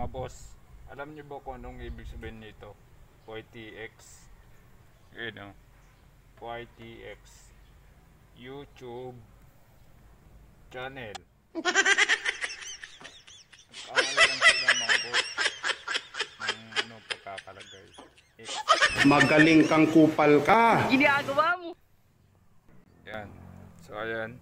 mga boss. Alam niyo ba kung anong ibig sabihin nito? YTX. Yun oh. o. YTX. YouTube channel. Nagkamali lang sila mga boss. Ng ano pagkakalagay. Magaling kang kupal ka. Ginagawa mo. Yan. So ayan.